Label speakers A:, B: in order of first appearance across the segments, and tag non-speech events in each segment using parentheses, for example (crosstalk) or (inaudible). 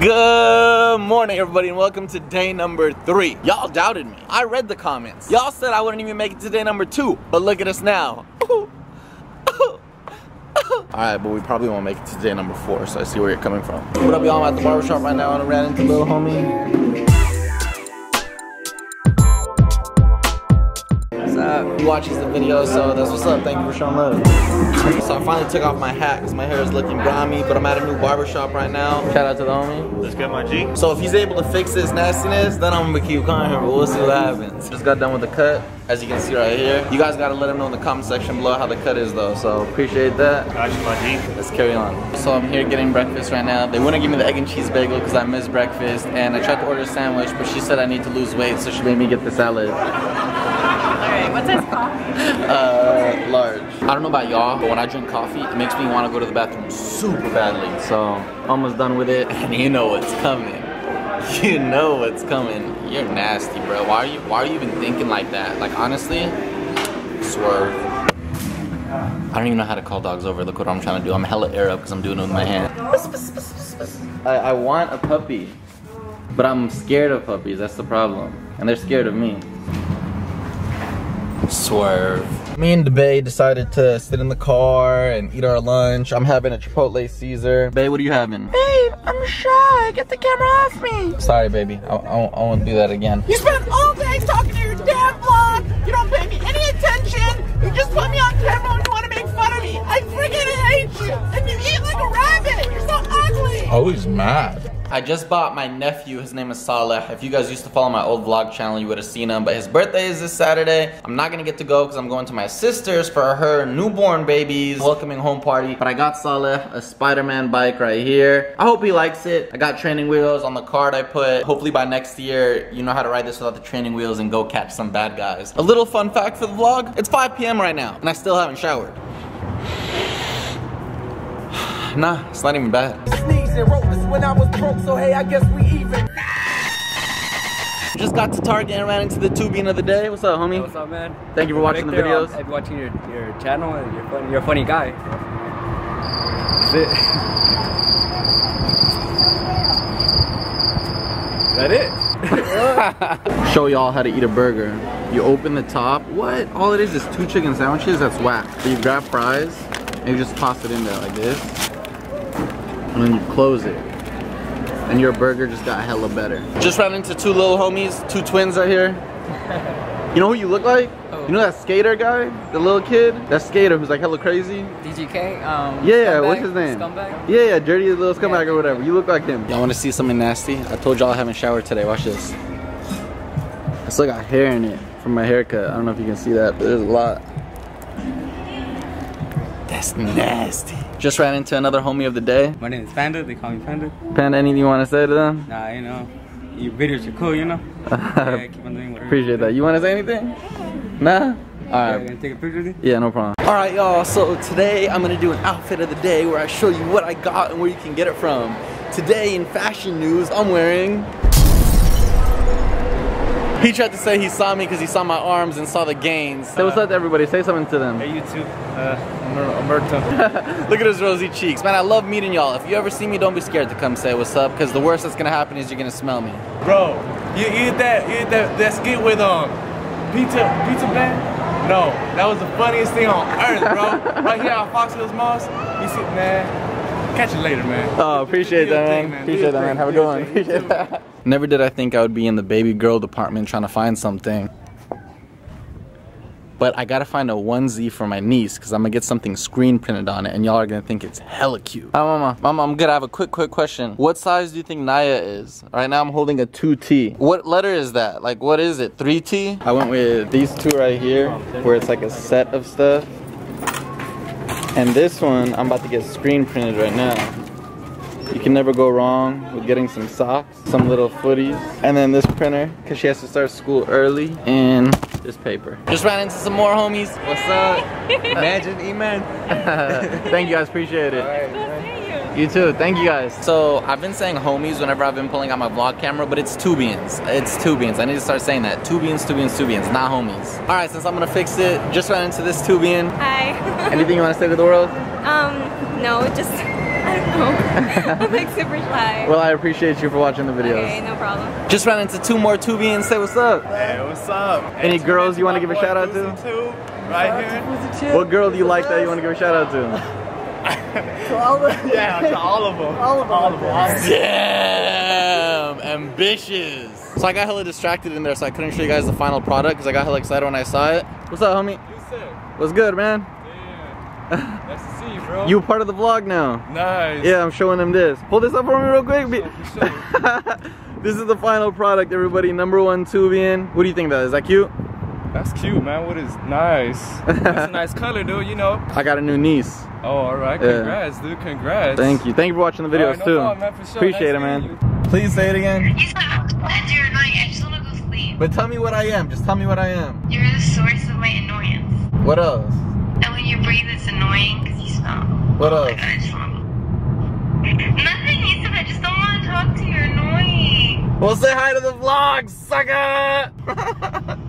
A: Good morning, everybody, and welcome to day number three. Y'all doubted me. I read the comments. Y'all said I wouldn't even make it to day number two, but look at us now. (laughs) Alright, but we probably won't make it to day number four, so I see where you're coming from. What up, y'all? I'm at the barbershop right now, and I ran into little homie. Up? He watches the video, so that's what's up. Thank you for showing love. So I finally took off my hat because my hair is looking grimy, but I'm at a new barbershop right now. Shout out to the homie.
B: Let's get my G.
A: So if he's able to fix this nastiness, then I'm gonna keep coming here, but we'll see what happens. Just got done with the cut, as you can see right here. You guys gotta let him know in the comment section below how the cut is though, so appreciate that.
B: Got you, my G.
A: Let's carry on. So I'm here getting breakfast right now. They wouldn't give me the egg and cheese bagel because I missed breakfast, and I tried to order a sandwich, but she said I need to lose weight, so she made me get the salad.
C: Alright, what size coffee? (laughs)
A: Uh, large. I don't know about y'all, but when I drink coffee, it makes me want to go to the bathroom super badly. So, almost done with it, (laughs) and you know what's coming. You know what's coming. You're nasty, bro. Why are you? Why are you even thinking like that? Like honestly, swerve. I don't even know how to call dogs over. Look what I'm trying to do. I'm hella air up because I'm doing it with my hand. I, I want a puppy, but I'm scared of puppies. That's the problem, and they're scared of me. Swerve. Me and Bay decided to sit in the car and eat our lunch. I'm having a Chipotle Caesar. Bay, what are you having?
D: Babe, I'm shy. Get the camera off me.
A: Sorry, baby. I, I, won't, I won't do that again.
D: You spent all day talking to your damn vlog. You don't pay me any attention. You just put me on camera when you want to make fun of me. I freaking hate you. And you eat like a rabbit. You're so ugly.
A: Oh, he's mad. I just bought my nephew, his name is Saleh. If you guys used to follow my old vlog channel, you would have seen him, but his birthday is this Saturday. I'm not gonna get to go because I'm going to my sister's for her newborn baby's welcoming home party. But I got Saleh a Spider-Man bike right here. I hope he likes it. I got training wheels on the card I put. Hopefully by next year, you know how to ride this without the training wheels and go catch some bad guys. A little fun fact for the vlog, it's 5 p.m. right now, and I still haven't showered. (sighs) nah, it's not even bad.
D: Sneezing, wrote this when I was broke, so hey, I guess we even.
A: Just got to Target and ran into the tubian of the day. What's up, homie?
E: What's up, man?
A: Thank you for watching the
E: Right there,
A: videos.
E: I've been watching your, your channel. and You're funny. You're a funny guy. Is (laughs) it. Is that it? (laughs)
A: Show y'all how to eat a burger. You open the top. What? All it is is two chicken sandwiches. That's whack. So you grab fries and you just toss it in there like this. And then you close it. And your burger just got hella better. Just ran into two little homies, two twins right here. (laughs) You know who you look like? You know that skater guy? The little kid? That skater who's like hella crazy?
E: DGK. Um,
A: Yeah, yeah,
E: scumbag?
A: what's his name?
E: Scumbag.
A: Yeah, yeah, dirty little scumbag or whatever. You look like him. Y'all want to see something nasty? I told y'all I haven't showered today. Watch this. I still got hair in it from my haircut. I don't know if you can see that, but there's a lot. That's nasty. Just ran into another homie of the day.
E: My name is Panda. They call me Panda.
A: Panda, anything you want to say to them?
E: Nah, you know, your videos are cool. You know. (laughs) yeah, keep on doing whatever.
A: Appreciate that. You want to say anything? Nah?
E: Yeah,
A: Alright.
E: gonna take a picture of you.
A: Yeah, no problem. All right, y'all. So today I'm gonna do an outfit of the day where I show you what I got and where you can get it from. Today in fashion news, I'm wearing. He tried to say he saw me because he saw my arms and saw the gains. Say what's up to everybody. Say something to them.
E: Hey, YouTube. Uh, Umberto. (laughs)
A: Look at his rosy cheeks. Man, I love meeting y'all. If you ever see me, don't be scared to come say what's up because the worst that's gonna happen is you're gonna smell me.
F: Bro, you eat that, you eat that, that skit with um, pizza, pizza man? No, that was the funniest thing on earth, bro. (laughs) right here at Fox Hills Mall. You see, man. Catch you later, man.
A: Oh, appreciate
F: Do your
A: that,
F: thing,
A: man.
F: man.
A: Appreciate that, man. Have a good one. Appreciate that. Never did I think I would be in the baby girl department trying to find something. But I gotta find a onesie for my niece because I'm gonna get something screen printed on it and y'all are gonna think it's hella cute. Hi, mama. Mama, I'm good. I have a quick, quick question. What size do you think Naya is? Right now I'm holding a 2T. What letter is that? Like, what is it? 3T? I went with these two right here where it's like a set of stuff. And this one, I'm about to get screen printed right now. You can never go wrong with getting some socks, some little footies, and then this printer, because she has to start school early, and this paper. Just ran into some more homies. What's up?
F: Imagine, E-Man. (laughs)
A: Thank you guys, appreciate it. You too, thank you guys. So I've been saying homies whenever I've been pulling out my vlog camera, but it's Tubians. It's Tubians. I need to start saying that. Tubians, Tubians, Tubians, not homies. All right, since I'm gonna fix it, just ran into this Tubian.
C: Hi.
A: Anything you wanna say to the world?
C: um, no, just I don't know. (laughs) I'm like super shy.
A: Well, I appreciate you for watching the videos.
C: okay, no problem.
A: Just ran into two more Tubians. Say what's up.
F: Hey, what's up?
A: Any
F: Hey,
A: girls you wanna give a shout out to?
F: Boozy right here.
A: What girl do you like that you want to give a shout out to?
F: Yeah, to all of them. All of them. All of them.
A: Damn, ambitious. So I got hella distracted in there, so I couldn't show you guys the final product because I got hella excited when I saw it. What's up, homie?
F: You said,
A: What's good, man?
F: Damn. Nice to see you, bro.
A: You part of the vlog now.
F: Nice.
A: Yeah, I'm showing them this. Pull this up for me real quick. Be- (laughs) this is the final product, everybody. Number one Tubian. What do you think of that? Is that cute?
F: That's cute, man. What is nice? That's a nice color, dude. You know. (laughs)
A: I got a new niece.
F: Oh, all right.
A: Yeah.
F: Congrats, dude. Congrats.
A: Thank you. Thank you for watching the
F: All
A: videos
F: right, no
A: too.
F: problem, man, for sure.
A: Appreciate it, man.
F: meeting
A: Please say it again.
B: You stop. You're annoying. I just want to go sleep.
A: But tell me what I am. Just tell me what I am.
B: You're the source of my annoyance.
A: What else?
B: And when you breathe, it's annoying because you smell.
A: What
B: Oh
A: else?
B: god, I just want. Nothing, Yousef. I just don't want to talk to you. You're annoying.
A: Well, say hi to the vlog, sucker. (laughs)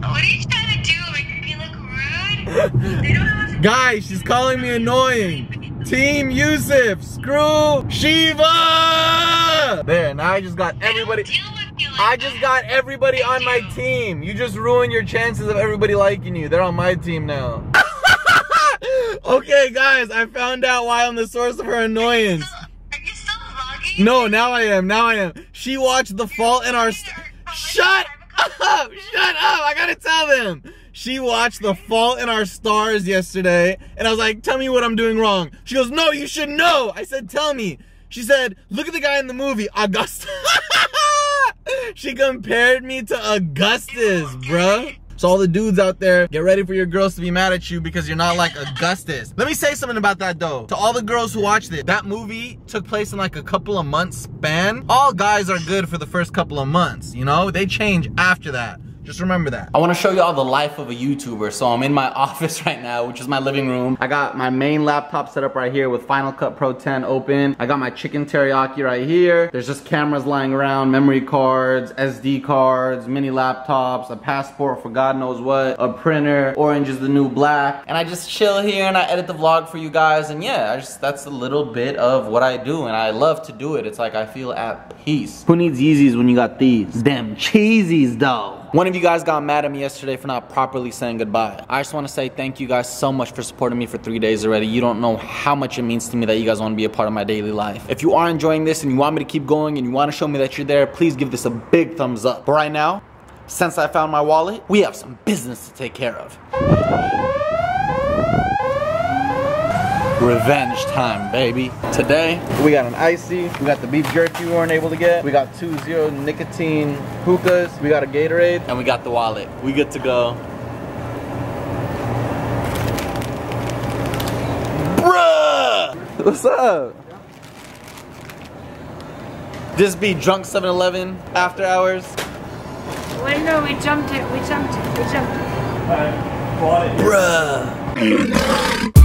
B: What are you trying to do? Make me look rude? (laughs) They don't have a.
A: Guys, she's calling me annoying. Team Yousef, screw Shiva. There, now I just got everybody.
B: like
A: I just got everybody on my team. You just ruined your chances of everybody liking you. They're on my team now. Okay, guys, I found out why I'm the source of her annoyance.
B: Are you still vlogging?
A: No, now I am. Now I am. She watched The Fault in Our. Shut up! Shut up! I gotta tell them. She watched The Fault in Our Stars yesterday, and I was like, "Tell me what I'm doing wrong." She goes, "No, you should know." I said, "Tell me." She said, "Look at the guy in the movie, Augustus." (laughs) she compared me to Augustus, bruh. So all the dudes out there, get ready for your girls to be mad at you because you're not like Augustus. Let me say something about that though. To all the girls who watched it, that movie took place in like a couple of months span. All guys are good for the first couple of months, you know? They change after that. Just remember that. I want to show y'all the life of a YouTuber. So I'm in my (laughs) office right now, which is my living room. I got my main laptop set up right here with Final Cut Pro 10 open. I got my chicken teriyaki right here. There's just cameras lying around, memory cards, SD cards, mini laptops, a passport for God knows what, a printer, orange is the new black. And I just chill here and I edit the vlog for you guys. And yeah, just that's a little bit of what I do. And I love to do it. It's like I feel at peace. Who needs Yeezys when you got these? Damn cheesies though. One of you guys got mad at me yesterday for not properly saying goodbye. I just want to say thank you guys so much for supporting me for three days already. You don't know how much it means to me that you guys want to be a part of my daily life. If you are enjoying this and you want me to keep going and you want to show me that you're there, please give this a big thumbs up. But right now, since I found my wallet, we have some business to take care of. Revenge time, baby. Today, we got an icy, we got the beef jerky we weren't able to get, we got two zero nicotine hookahs, we got a Gatorade, and we got the wallet. We good to go. Bruh! What's up? This be drunk 7-Eleven after hours.
C: Wait, no, we jumped it. We jumped it. We jumped it.
A: Bruh.